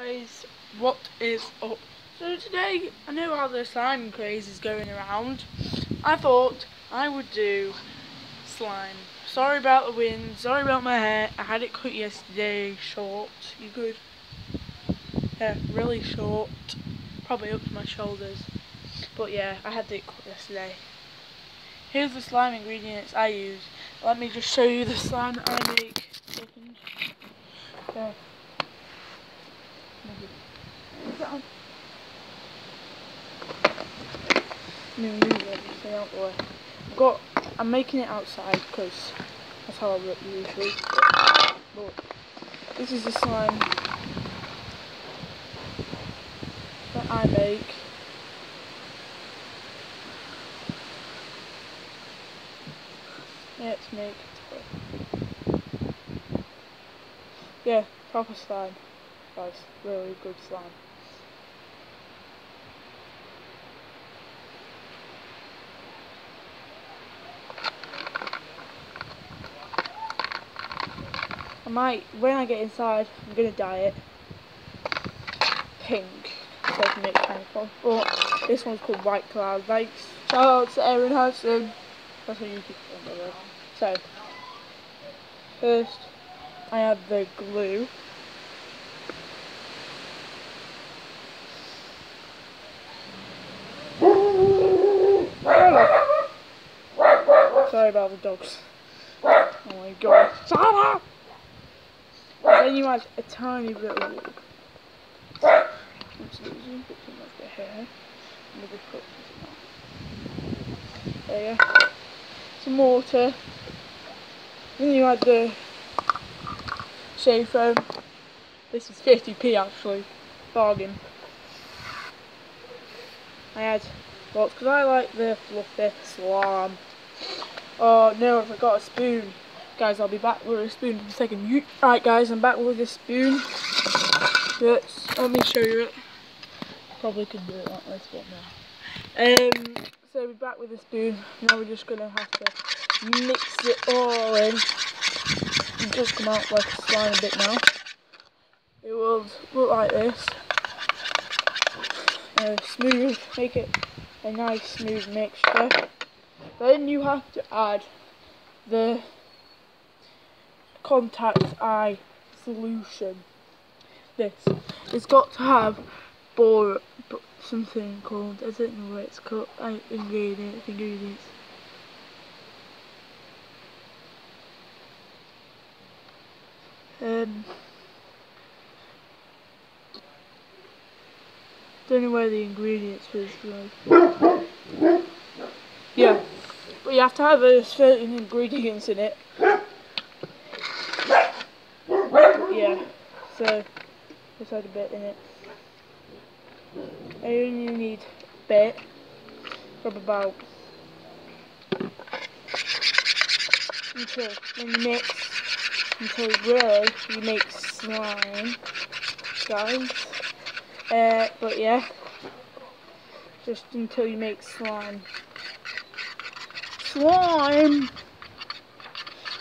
guys, what is up? So today, I know how the slime craze is going around. I thought I would do slime. Sorry about the wind, sorry about my hair. I had it cut yesterday, short. You good? Yeah, really short. Probably up to my shoulders. But yeah, I had it cut yesterday. Here's the slime ingredients I use. Let me just show you the slime that I make. Okay. Stay out the way. I've got, I'm making it outside because that's how I work usually. But this is the slime that I make. Yeah, it's make. Yeah, proper slime. Guys, really good slime. I might, when I get inside, I'm to dye it pink so I can make of. But this one's called White Cloud. Thanks. Shout out to Erin Hudson. That's what you keep So, first, I add the glue. About the dogs. Oh my god. Shut! Then you add a tiny bit of put too much hair. Maybe put There you go. Some water. Then you add the shave foam. This is 50p actually. Bargain. I add lots because I like the fluffy slime. Oh no, I forgot a spoon. Guys, I'll be back with a spoon in a second. Right guys, I'm back with a spoon. Yes, let me show you it. Probably could do it like this, but no. Um, so we're back with a spoon. Now we're just going to have to mix it all in. It just come out like a slime a bit now. It will look like this. Uh, smooth, make it a nice smooth mixture. Then you have to add the contact eye solution. This. It's got to have bor something called, I don't know what it's called, uh, ingredients, ingredients. Um, don't know where the ingredients is like. Yeah. But you have to have a certain ingredients in it. Yeah. So just add a bit in it. I only need a bit from about until you mix until really you make slime guys. Uh, but yeah, just until you make slime slime.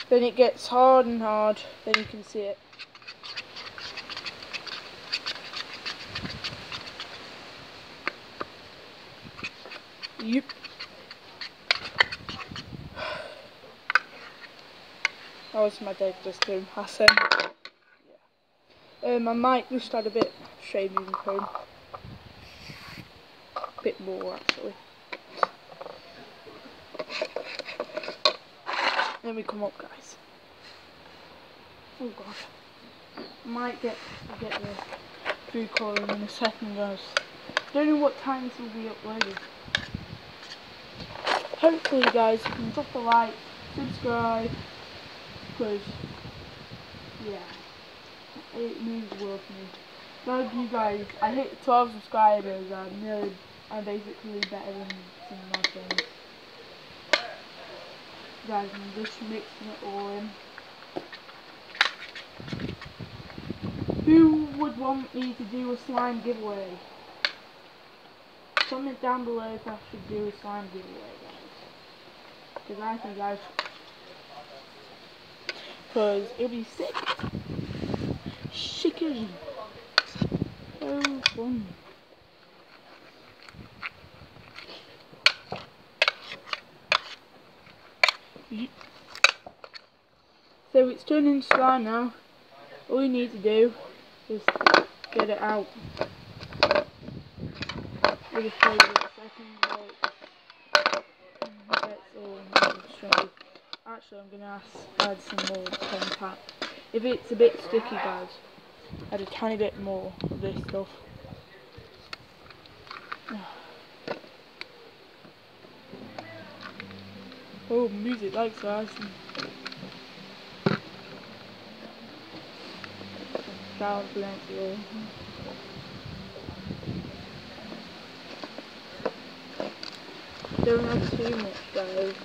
Then it gets hard and hard. Then you can see it. Yep. That was my dad just doing passing. Yeah. Um, I might just add a bit shaving cream. A bit more actually. Then we come up, guys. Oh god. Might get get the food coloring in a second, guys. Don't know what time this will be uploaded. Hopefully, guys, you can drop a like, subscribe, because yeah, it means the world to me. Love you guys. I hit 12 subscribers. I'm nearly, I'm basically better than friends guys, I'm just mixing it all in. Who would want me to do a slime giveaway? Comment down below if I should do a slime giveaway, guys. Because I think I should. Because it'll be sick. Chicken. done. So it's turning slime now. All you need to do is get it out. We'll just a second all Actually I'm gonna add some more compact. If it's a bit sticky guys, add a tiny bit more of this stuff. Oh, music likes us. Shout out Don't have too much though.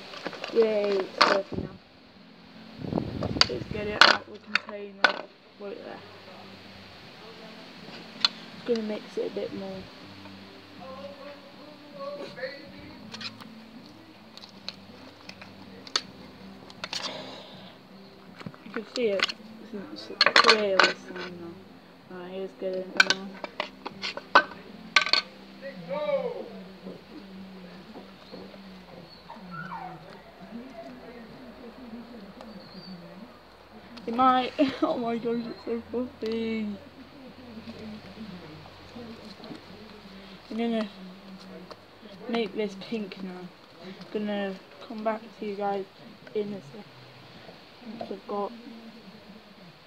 Yay, it's working now. Let's get it out of the container. Wait there. Gonna mix it a bit more. You can see it. Clear this time now. Alright, here's get it now. It might. oh my gosh, it's so fluffy. I'm gonna make this pink now. I'm gonna come back to you guys in a second. I've got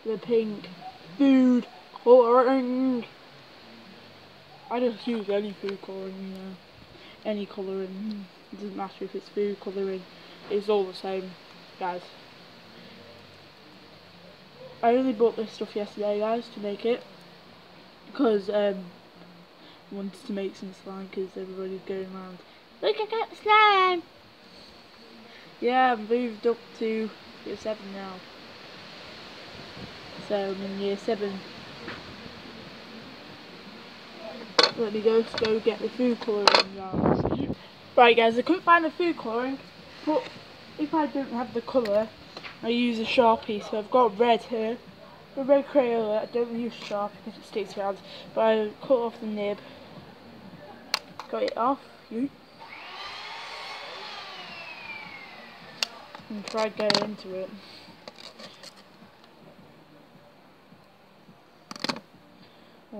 the pink food colouring. I just use any food colouring, you know. Any colouring. It doesn't matter if it's food colouring. It's all the same, guys. I only bought this stuff yesterday, guys, to make it. Because, um, I wanted to make some slime because everybody's going around, look, I got slime! Yeah, I've moved up to year 7 now. So, I'm in year 7. Let me go, go get the food colouring. Right guys, I couldn't find the food colouring, but if I don't have the colour, I use a Sharpie, so I've got red here. A red Crayola, I don't use Sharpie because it sticks around, but I cut off the nib. Got it off, you. And try going into it.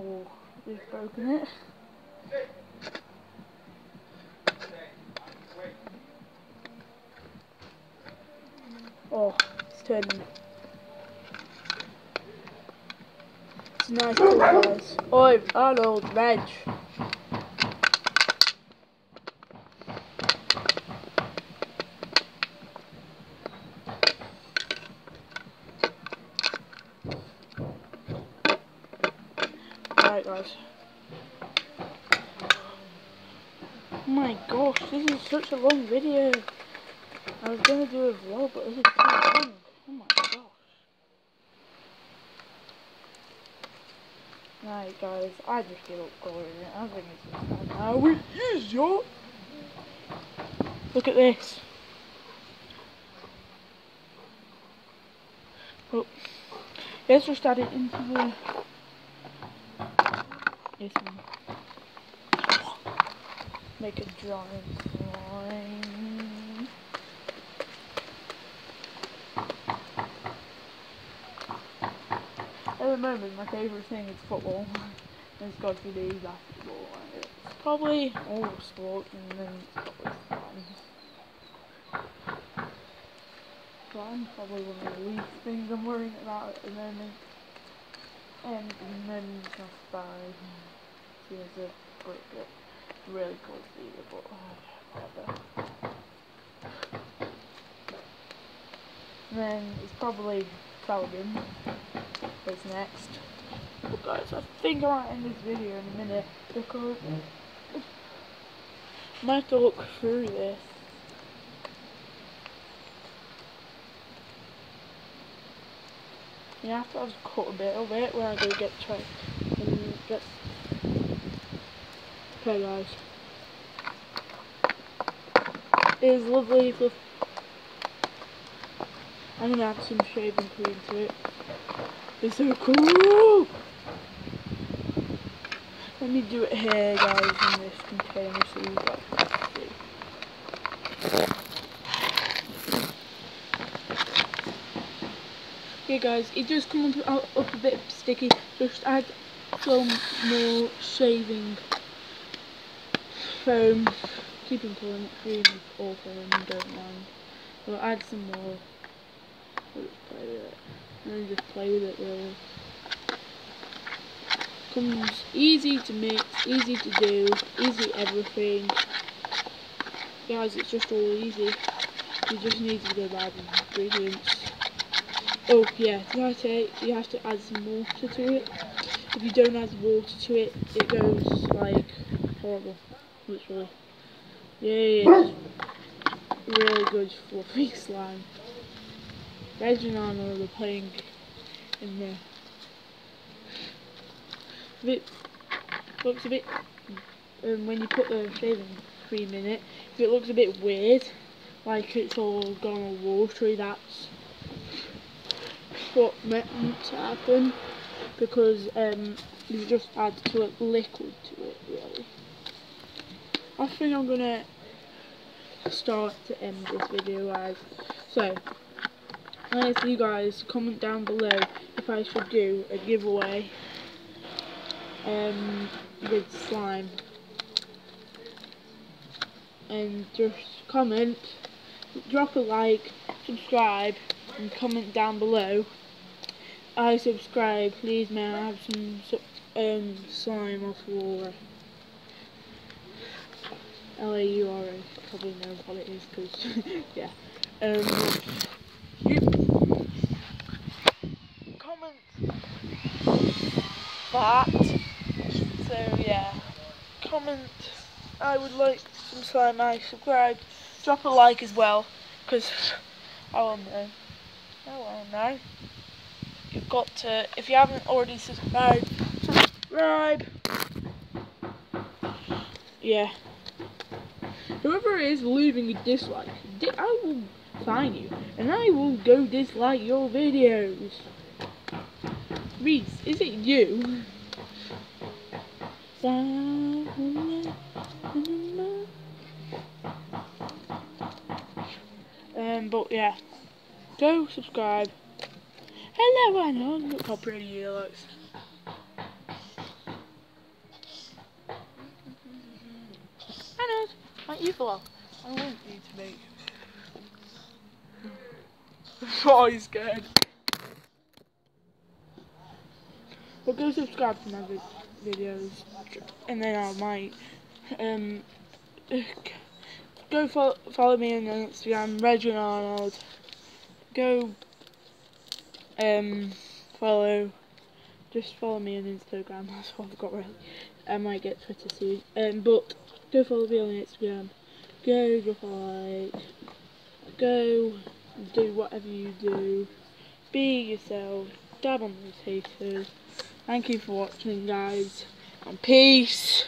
Oh, we've broken it. Oh, it's turning. It's nice colour, guys. Oi, Arnold, Reg. Alright, guys. Oh my gosh, this is such a long video. I was gonna do a vlog, but this is too long. Oh my gosh. Right, guys, I just give up coloring it. I think it's just how it is, yo. Look at this. Oh, let's just add it into the one. Make a drawing At the moment, my favourite thing is football. it's got to be basketball. It's probably all sports and then it's probably fun. Fun, probably one of the least things I'm worrying about at the moment. And, then just by has a bit really cool video, but uh. And then it's probably Falcon is next. But guys, I think I might end this video in a minute because I might have to look through this. Yeah, after I've cut a bit of it where I go get try and um, get Okay guys. Is lovely for I'm gonna add some shaving cream to it. It's so cool! Let me do it here, guys, in this container so you guys can see. Okay, guys, it does come up, up a bit sticky. Just add some more shaving foam. Keep on calling it cream or foam, don't mind. We'll add some more. Just play with it. And then just play with it really comes easy to mix, easy to do, easy everything. Guys, it's just all easy. You just need to go buy the ingredients. Oh yeah, did I say you have to add some water to it? If you don't add water to it, it goes like horrible, literally. Yeah, really good fluffy slime. Reg and Arnold are playing in there it looks a bit, um, when you put the shaving cream in it, if it looks a bit weird, like it's all gone all watery, that's what meant to happen, because um, you just add to it liquid to it, really. I think I'm gonna start to end this video guys. So, if you guys comment down below if I should do a giveaway um, with slime. And just comment, drop a like, subscribe, and comment down below. I subscribe, please may I have some um, slime off Laura. L-A-U-R-A, probably know what it is because, yeah. Um, comment that so yeah, comment. I would like some slime. I subscribe. Drop a like as well, because I will know. I will know. You've got to. If you haven't already subscribed, subscribe. Yeah. Whoever is leaving a dislike, I will find you, and I will go dislike your videos. Reese, is it you? Um, but yeah, go subscribe. Hello, Anna. Look how pretty he looks. You for? I want you to make. oh, he's scared. But go subscribe to my video videos and then I might um, go follow, follow me on Instagram Reg and Arnold go um, follow just follow me on Instagram that's what I've got really I might get Twitter soon um, but go follow me on Instagram. Go drop a like. Go do whatever you do. Be yourself. Dab on those haters Thank you for watching, guys. And peace.